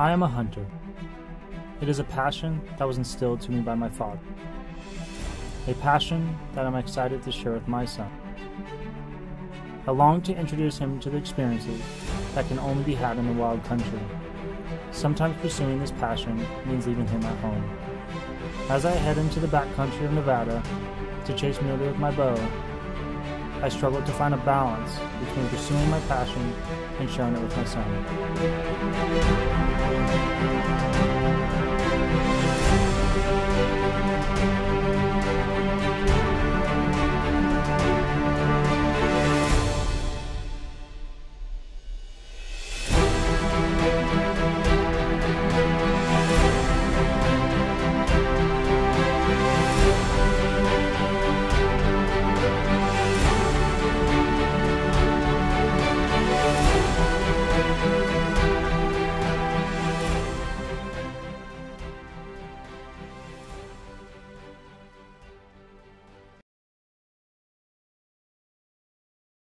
I am a hunter. It is a passion that was instilled to me by my father. A passion that I'm excited to share with my son. I long to introduce him to the experiences that can only be had in the wild country. Sometimes pursuing this passion means leaving him at home. As I head into the backcountry of Nevada to chase muley with my bow, I struggle to find a balance between pursuing my passion and sharing it with my son.